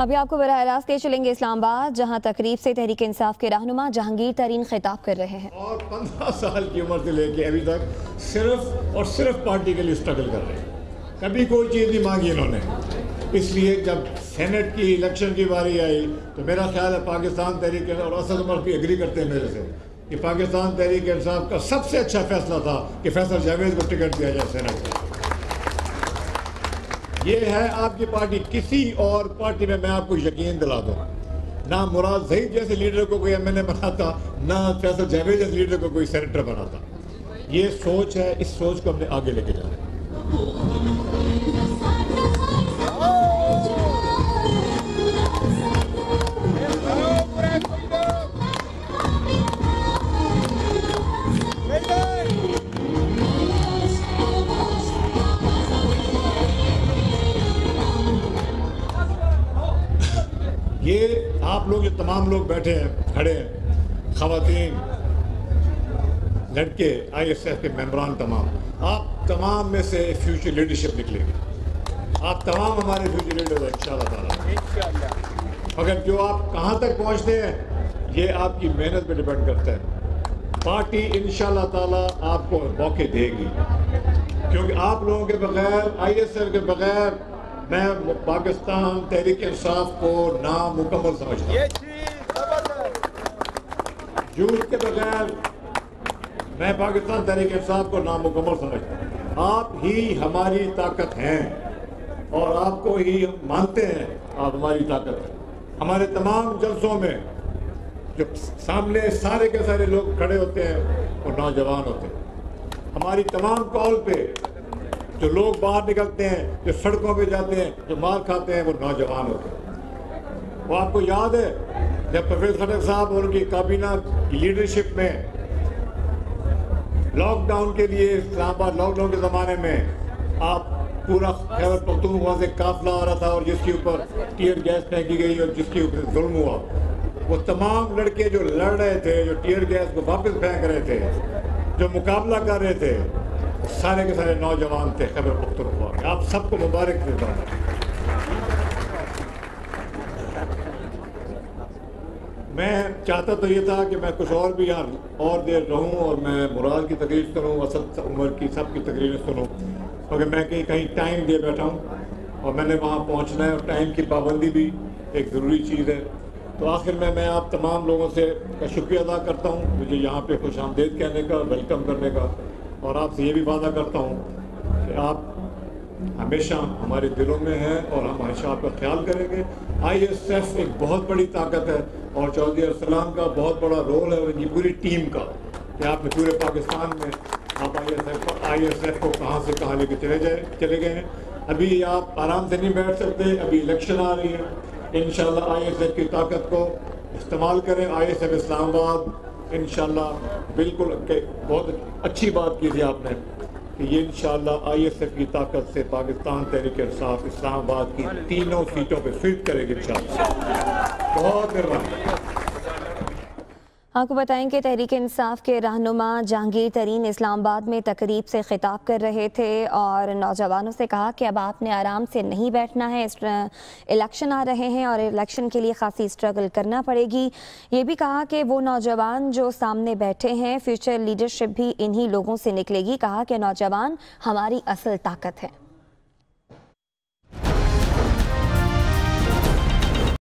ابھی آپ کو براہ راست لے چلیں گے اسلام آباد، جہاں تقریب سے تحریک انصاف کے رہنما جہانگیر ترین خطاب کر رہے ہیں۔ اور پندرہ سال کی عمر سے لے کے ابھی تک صرف اور صرف پارٹی کے لیے اسٹرگل کر رہے ہیں۔ کبھی کوئی چیز نہیں مانگی انہوں نے۔ اس لیے جب سینٹ کی الیکشن کی باری آئی تو میرا خیال ہے پاکستان تحریک اور اسد عمر بھی اگری کرتے ہیں میرے سے کہ پاکستان تحریک انصاف کا سب سے اچھا فیصلہ تھا کہ فیصل جاوید کو ٹکٹ دیا جائے سینٹ میں یہ ہے آپ کی پارٹی، کسی اور پارٹی میں میں آپ کو یقین دلا دوں۔ نہ مراد زہید جیسے لیڈر کو کوئی ایم این اے بناتا، نہ فیصل جاوید جیسے لیڈر کو کوئی سینیٹر بناتا۔ یہ سوچ ہے، اس سوچ کو ہم نے آگے لے کے جانا ہے۔ یہ آپ لوگ جو تمام لوگ بیٹھے ہیں کھڑے ہیں خواتین لڑکے آئی ایس ایف کے ممبران تمام آپ تمام میں سے فیوچر لیڈرشپ نکلے گی آپ تمام ہمارے فیوچر لیڈر ہیں ان شاء اللہ تعالیٰ مگر جو آپ کہاں تک پہنچتے ہیں یہ آپ کی محنت پہ ڈپینڈ کرتا ہے۔ پارٹی ان شاء اللہ تعالیٰ آپ کو موقع دے گی۔ کیونکہ آپ لوگوں کے بغیر آئی ایس ایف کے بغیر میں پاکستان تحریک انصاف کو نامکمل سمجھتا ہوں۔ جھوٹ کے بغیر میں پاکستان تحریک انصاف کو نامکمل سمجھتا ہوں۔ آپ ہی ہماری طاقت ہیں اور آپ کو ہی مانتے ہیں۔ آپ ہماری طاقت ہیں۔ ہمارے تمام جلسوں میں جو سامنے سارے کے سارے لوگ کھڑے ہوتے ہیں وہ نوجوان ہوتے ہیں۔ ہماری تمام کال پہ جو لوگ باہر نکلتے ہیں، جو سڑکوں پہ جاتے ہیں، جو مار کھاتے ہیں، وہ نوجوان ہوتے ہیں۔ وہ آپ کو یاد ہے، جب پرویز خٹک صاحب اور ان کی کابینہ کی لیڈرشپ میں لاک ڈاؤن کے لیے اسلام آباد لاک ڈاؤن کے زمانے میں آپ پورا خیبر پختونخوا سے قافلہ آ رہا تھا اور جس کے اوپر ٹیئر گیس پھینکی گئی اور جس کے اوپر ظلم ہوا۔ وہ تمام لڑکے جو لڑ رہے تھے، جو ٹیئر گیس کو واپس پھینک رہے تھے، جو مقابلہ کر رہے تھے سارے کے سارے نوجوان تھے خیبر پختونخوا کے آپ سب کو مبارک دیتا ہوں میں چاہتا تو یہ تھا کہ میں کچھ اور بھی یہاں اور دیر رہوں اور میں مراد کی تقریر کروں اسد عمر کی سب کی تقریریں سنوں۔ کیونکہ میں کہیں کہیں ٹائم دے بیٹھا ہوں اور میں نے وہاں پہنچنا ہے اور ٹائم کی پابندی بھی ایک ضروری چیز ہے۔ تو آخر میں میں آپ تمام لوگوں سے کا شکریہ ادا کرتا ہوں۔ مجھے یہاں پہ خوش آمدید کہنے کا ویلکم کرنے کا۔ اور آپ سے یہ بھی وعدہ کرتا ہوں کہ آپ ہمیشہ ہمارے دلوں میں ہیں اور ہم ہمیشہ آپ کا خیال کریں گے۔ آئی ایس ایف ایک بہت بڑی طاقت ہے اور چودھری السلام کا بہت بڑا رول ہے اور یہ پوری ٹیم کا کہ آپ نے پورے پاکستان میں آپ I S F I S F کو کہاں سے کہاں لے کے چلے جائے، چلے گئے ہیں۔ ابھی آپ آرام سے نہیں بیٹھ سکتے، ابھی الیکشن آ رہی ہے۔ انشاءاللہ آئی ایس ایف کی طاقت کو استعمال کریں۔ آئی ایس ایف اسلام آباد۔ انشاءاللہ بالکل بہت اچھی بات کی تھی آپ نے کہ یہ انشاءاللہ آئی ایس ایف کی طاقت سے پاکستان تحریک انصاف اسلام آباد کی تینوں سیٹوں پہ فٹ کرے گی انشاءاللہ۔ بہت مہربانی۔ آپ کو بتائیں کہ تحریک انصاف کے رہنما جہانگیر ترین اسلام آباد میں تقریب سے خطاب کر رہے تھے اور نوجوانوں سے کہا کہ اب آپ نے آرام سے نہیں بیٹھنا ہے الیکشن آ رہے ہیں اور الیکشن کے لیے خاصی اسٹرگل کرنا پڑے گی۔ یہ بھی کہا کہ وہ نوجوان جو سامنے بیٹھے ہیں فیوچر لیڈرشپ بھی انہی لوگوں سے نکلے گی۔ کہا کہ نوجوان ہماری اصل طاقت ہے۔